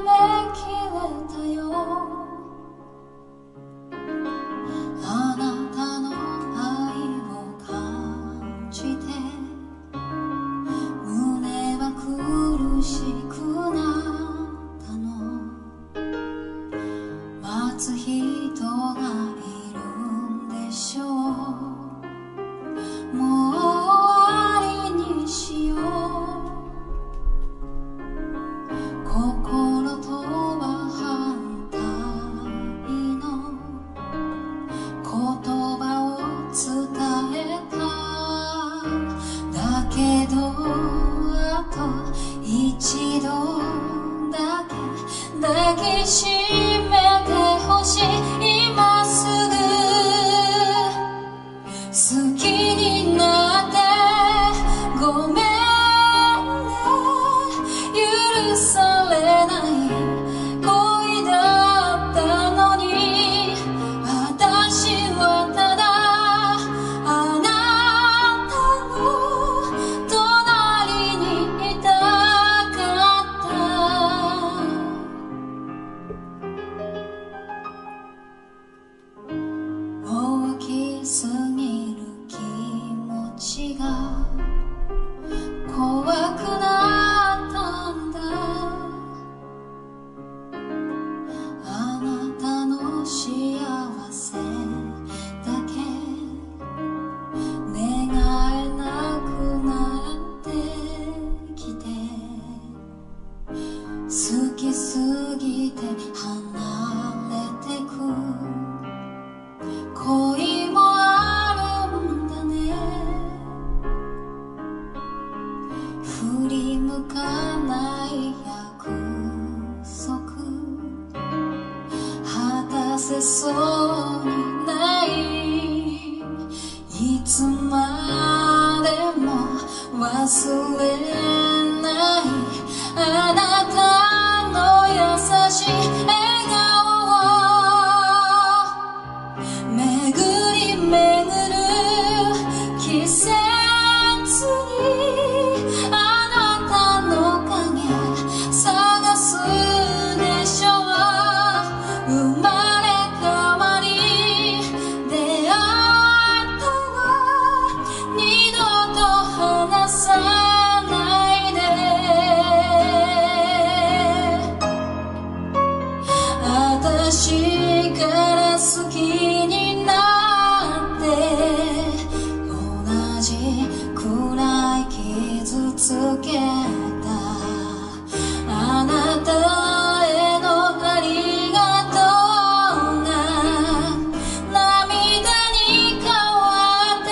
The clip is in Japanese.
め消たよあなたの愛を感じて。胸は苦しくなったの。きになってごめんない約束。果たせそうにない。いつまでも忘れじくらい傷つけた。あなたへのありがとうが涙に変わって。